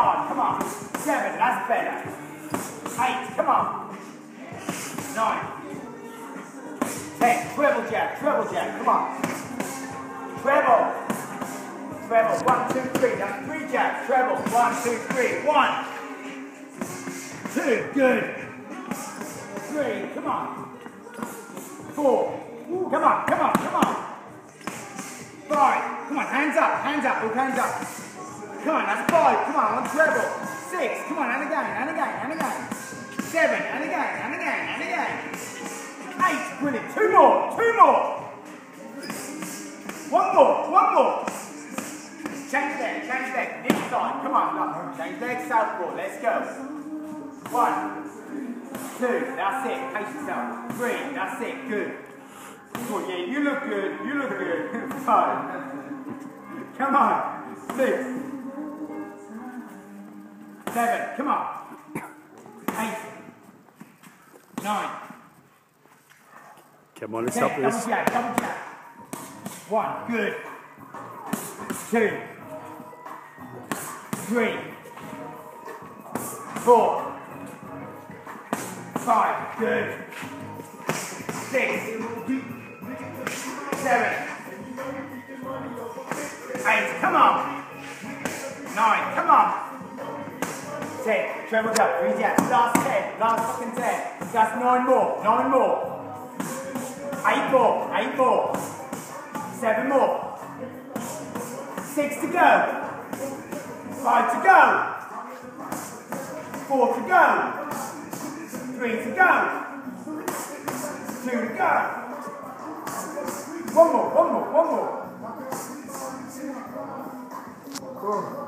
on, come on. Seven, that's better. Eight, come on. Nine. Ten, treble jab, treble jab, come on. Treble. Treble, one, two, three. That's three jabs, treble. One, two, three. One. Two, good. Three, come on. Four. Come on, come on, come on. Five. Come on, hands up, hands up, all hands up. Come on, that's five. Come on, on treble. Six. Come on, and again, and again, and again. Seven, and again, and again, and again. Eight. Brilliant. Two more. Two more. One more. One more. Change leg. Change leg. This side. Come on, look. Change leg. Southpaw. Let's go. One. Two. That's it. Pace yourself. Three. That's it. Good. Four. Yeah, you look good. You look good. Five. Come on. Six. Seven. Come on. Eight. Nine. Come on, let's Ten. stop Double this. jab. Double jab. One. Good. Two. Three. Four. Five. Good. Six. Seven. Eight. Come on. Nine. Come on. Ten. Treble jab. Three jabs. Last ten. Last fucking ten. That's nine more. Nine more. Eight more. Eight more. Seven more. Six to go. Five to go. Four to go. Three to go. Two to go. One more, one more, one more. Cool.